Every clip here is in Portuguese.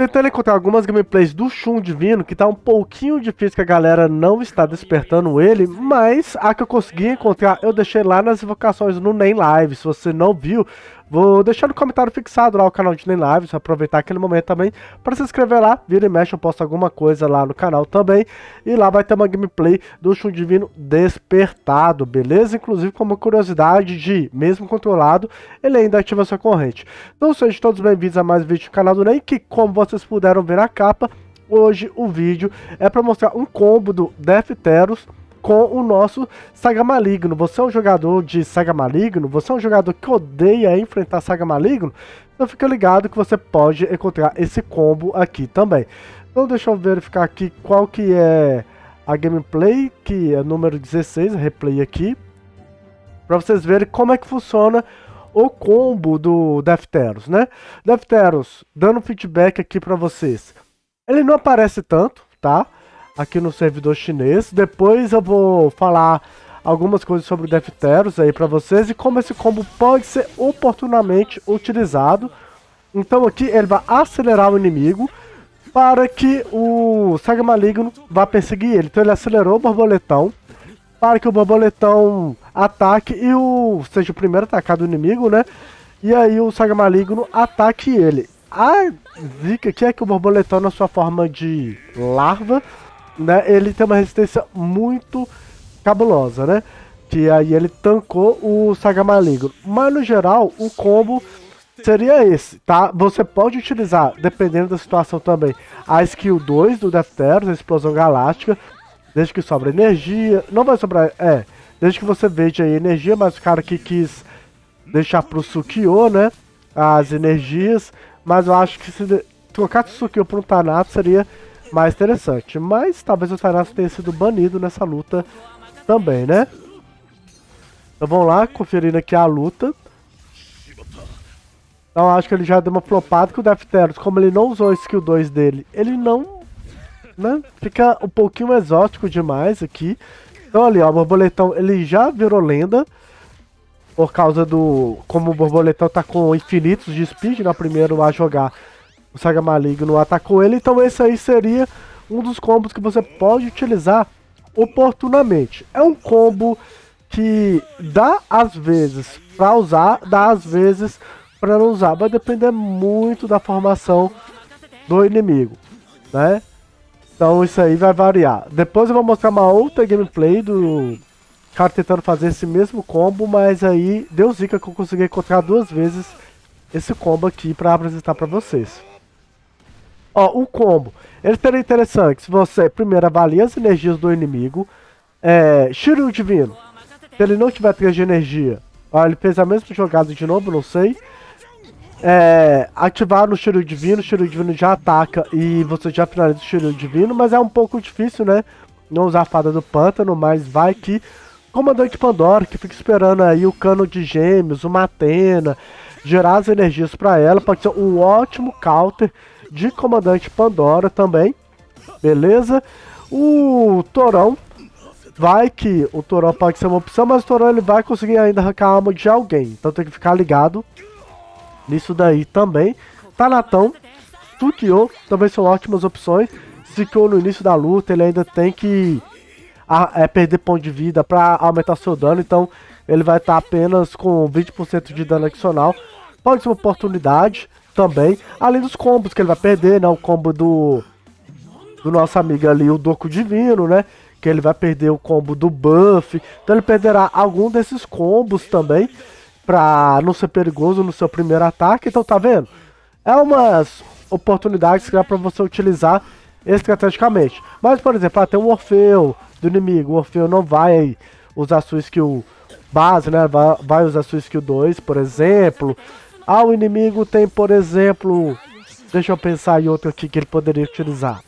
Tentando encontrar algumas gameplays do Shun Divino, que tá um pouquinho difícil que a galera não está despertando ele, mas a que eu consegui encontrar, eu deixei lá nas invocações no Nem Live. Se você não viu, Vou deixar no comentário fixado lá o canal de Nem Lives, aproveitar aquele momento também para se inscrever lá, vira e mexe, eu posto alguma coisa lá no canal também. E lá vai ter uma gameplay do Shun Divino despertado, beleza? Inclusive com uma curiosidade de, mesmo controlado, ele ainda ativa sua corrente. Então sejam todos bem-vindos a mais um vídeo do canal do Nem, que como vocês puderam ver na capa, hoje o vídeo é para mostrar um combo do Death Teros com o nosso Saga Maligno. Você é um jogador de Saga Maligno? Você é um jogador que odeia enfrentar Saga Maligno? Então fica ligado que você pode encontrar esse combo aqui também. Então deixa eu verificar aqui qual que é a gameplay, que é número 16, replay aqui. Para vocês verem como é que funciona o combo do Defteros, né? Defteros, dando feedback aqui para vocês. Ele não aparece tanto, tá? Aqui no servidor chinês. Depois eu vou falar algumas coisas sobre o Defteros aí para vocês e como esse combo pode ser oportunamente utilizado. Então aqui ele vai acelerar o inimigo para que o Saga Maligno vá perseguir ele. Então ele acelerou o borboletão para que o borboletão ataque e o seja o primeiro atacado do inimigo, né? E aí o Saga Maligno ataque ele. A dica aqui é que o borboletão na sua forma de larva né, ele tem uma resistência muito cabulosa, né? Que aí ele tancou o Saga Maligno. Mas no geral, o combo seria esse, tá? Você pode utilizar, dependendo da situação também, a skill 2 do Defteros, a explosão galáctica, desde que sobra energia. Não vai sobrar, é, desde que você veja aí energia, mas o cara que quis deixar pro Sukio, né? As energias. Mas eu acho que se trocar o Sukio por um Tanato seria mais interessante. Mas talvez o Thanatos tenha sido banido nessa luta também, né? Então vamos lá, conferindo aqui a luta. Então acho que ele já deu uma flopada que o Defteros, como ele não usou a skill 2 dele, ele não... Né? Fica um pouquinho exótico demais aqui. Então ali, ó, o Borboletão, ele já virou lenda. Por causa do... Como o Borboletão tá com infinitos de speed, né? Primeiro a jogar o Saga Maligno atacou ele, então esse aí seria um dos combos que você pode utilizar oportunamente. É um combo que dá às vezes para usar, dá às vezes para não usar, vai depender muito da formação do inimigo, né? Então isso aí vai variar. Depois eu vou mostrar uma outra gameplay do cara tentando fazer esse mesmo combo, mas aí deu zica que eu consegui encontrar duas vezes esse combo aqui para apresentar para vocês. Ó, o combo. Ele seria interessante se você primeiro avalia as energias do inimigo. É, Shiryu Divino. Se ele não tiver 3 de energia. Ó, ele fez a mesma jogada de novo, não sei. É, ativar no Shiryu Divino, o Shiryu Divino já ataca e você já finaliza o Shiryu Divino, mas é um pouco difícil, né? Não usar a fada do pântano, mas vai que Comandante Pandora, que fica esperando aí o cano de gêmeos, uma Atena, gerar as energias para ela, pode ser um ótimo counter de Comandante Pandora também. Beleza? O Torão vai que o Torão pode ser uma opção, mas o Torão ele vai conseguir ainda arrancar a alma de alguém. Então tem que ficar ligado nisso daí também. Tanatão, Tukio também são ótimas opções. Sikyo no início da luta ele ainda tem que a, é, perder ponto de vida para aumentar seu dano, então ele vai estar tá apenas com 20% de dano adicional. Pode ser uma oportunidade também. Além dos combos que ele vai perder, né? O combo do, do nosso amigo ali, o Doco Divino, né? Que ele vai perder o combo do buff. Então ele perderá algum desses combos também. Pra não ser perigoso no seu primeiro ataque. Então tá vendo? É umas oportunidades que dá pra você utilizar estrategicamente. Mas, por exemplo, ah, tem um Orfeu do inimigo. O Orfeu não vai usar sua skill base, né? Vai, vai usar sua skill 2, por exemplo. Ah, o inimigo tem, por exemplo... Deixa eu pensar em outro aqui que ele poderia utilizar.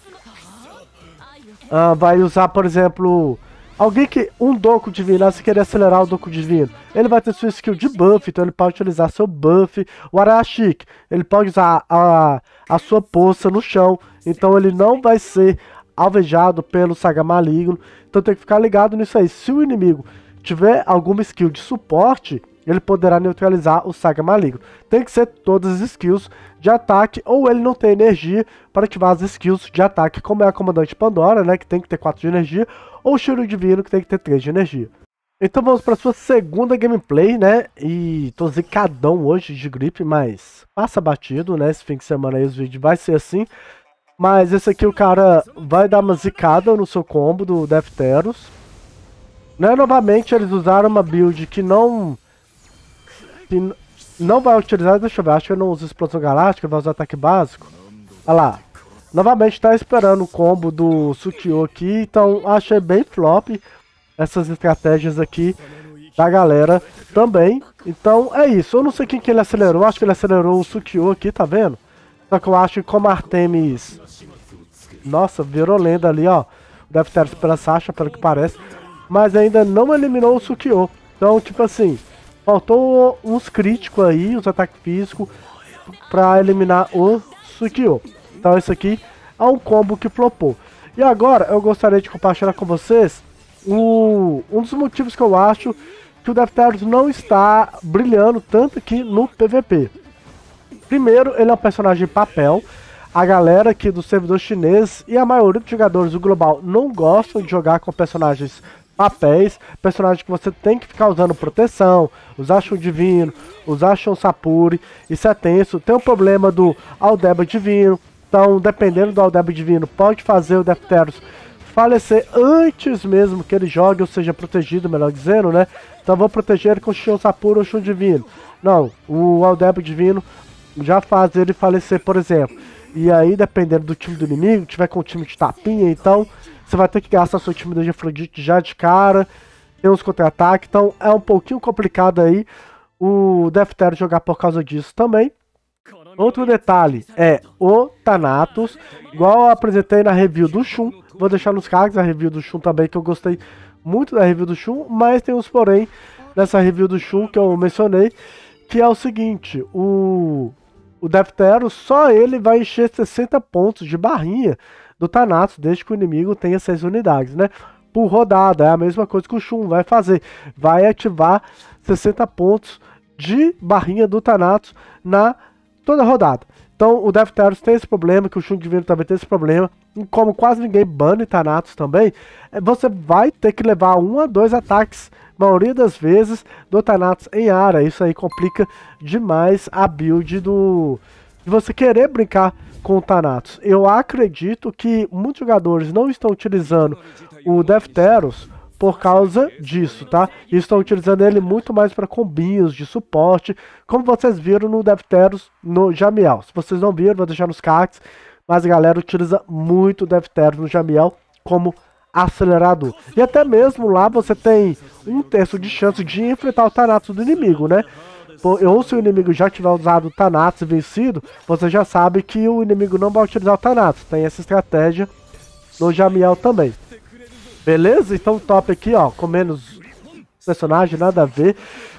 Ah, vai usar, por exemplo... Alguém que... Um Doku Divino, ah, se querer acelerar o Doku Divino. Ele vai ter sua skill de buff, então ele pode utilizar seu buff. O Arashik, ele pode usar a, a sua poça no chão. Então ele não vai ser alvejado pelo Saga Maligno. Então tem que ficar ligado nisso aí. Se o inimigo tiver alguma skill de suporte ele poderá neutralizar o Saga Maligno. Tem que ser todas as skills de ataque, ou ele não tem energia para ativar as skills de ataque, como é a Comandante Pandora, né, que tem que ter 4 de energia, ou o Shiro Divino, que tem que ter 3 de energia. Então vamos para sua segunda gameplay, né? E tô zicadão hoje de gripe, mas passa batido, né? Esse fim de semana aí os vídeos vai ser assim. Mas esse aqui o cara vai dar uma zicada no seu combo do Defteros. Né? Novamente eles usaram uma build que não... Não vai utilizar, deixa eu ver, acho que eu não uso explosão galáctica, vai usar ataque básico. Olha lá. Novamente tá esperando o combo do Sukio aqui, então achei bem flop essas estratégias aqui da galera também. Então é isso. Eu não sei quem que ele acelerou. Acho que ele acelerou o Sukio aqui, tá vendo? Só que eu acho que como Artemis... Nossa, virou lenda ali, ó. Deve ter pela Sasha, pelo que parece. Mas ainda não eliminou o Sukio. Então, tipo assim... Faltou uns críticos aí, os ataques físicos, pra eliminar o Sukio. Então isso aqui é um combo que flopou. E agora eu gostaria de compartilhar com vocês o, um dos motivos que eu acho que o Defteros não está brilhando tanto aqui no PVP. Primeiro, ele é um personagem de papel. A galera aqui do servidor chinês e a maioria dos jogadores do Global não gostam de jogar com personagens papéis, personagens que você tem que ficar usando proteção, usar Shun Divino, usar Shun Sapuri, isso é tenso. Tem o problema do Aldeba Divino, então dependendo do Aldeba Divino pode fazer o Defteros falecer antes mesmo que ele jogue ou seja protegido, melhor dizendo, né? Então vou proteger ele com Shion Sapura ou Shun Divino. Não, o Aldebo Divino já faz ele falecer, por exemplo. E aí, dependendo do time do inimigo, tiver com um time de tapinha, então você vai ter que gastar seu time de Afrodite já de cara. Tem uns contra-ataques, então é um pouquinho complicado aí o Defter jogar por causa disso também. Outro detalhe é o Thanatos, igual eu apresentei na review do Shun. Vou deixar nos cards a review do Shun também, que eu gostei muito da review do Shun, mas tem uns porém nessa review do Shun que eu mencionei, que é o seguinte, o, o Defteros, só ele vai encher 60 pontos de barrinha do Thanatos, desde que o inimigo tenha 6 unidades, né? Por rodada, é a mesma coisa que o Shun vai fazer, vai ativar 60 pontos de barrinha do Thanatos na toda rodada. Então o Defteros tem esse problema, que o Shun Divino também tem esse problema. E como quase ninguém bane Thanatos também, é, você vai ter que levar um a dois ataques, maioria das vezes, do Thanatos em área. Isso aí complica demais a build do de você querer brincar com o Thanatos. Eu acredito que muitos jogadores não estão utilizando o Defteros por causa disso, tá? E estão utilizando ele muito mais para combinhos de suporte, como vocês viram no Defteros no Jamiel. Se vocês não viram, vou deixar nos cards, mas a galera utiliza muito o Defteros no Jamiel como acelerador. E até mesmo lá você tem um terço de chance de enfrentar o Thanatos do inimigo, né? Ou se o inimigo já tiver usado o Thanatos e vencido, você já sabe que o inimigo não vai utilizar o Thanatos. Tem essa estratégia no Jamiel também. Beleza? Então top aqui, ó, com menos personagem, nada a ver.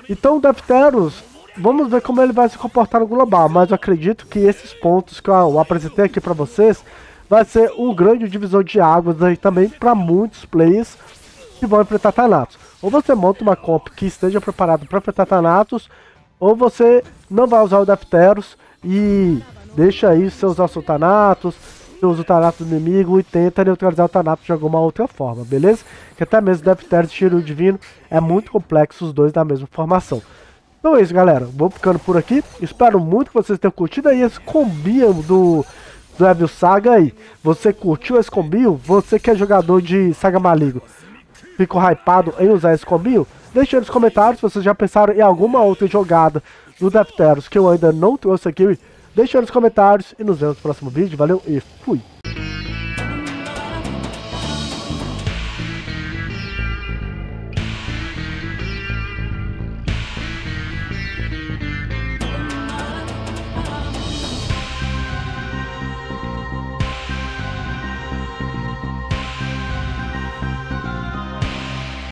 Então Defteros, vamos ver como ele vai se comportar no global, mas eu acredito que esses pontos que eu apresentei aqui para vocês vai ser um grande divisor de águas aí também para muitos players que vão enfrentar Thanatos. Ou você monta uma comp que esteja preparado para enfrentar Thanatos, ou você não vai usar o Defteros e deixa aí seus Thanatos usa o Thanatos inimigo e tenta neutralizar o Thanatos de alguma outra forma, beleza? Que até mesmo Defteres e Shiryu Divino é muito complexo os dois da mesma formação. Então é isso, galera. Vou ficando por aqui. Espero muito que vocês tenham curtido aí esse combinho do, do Evil Saga aí. Você curtiu esse combinho? Você que é jogador de Saga Maligno, ficou hypado em usar esse combinho? Deixe nos comentários se vocês já pensaram em alguma outra jogada do Defteros que eu ainda não trouxe aqui Deixe nos comentários e nos vemos no próximo vídeo. Valeu e fui!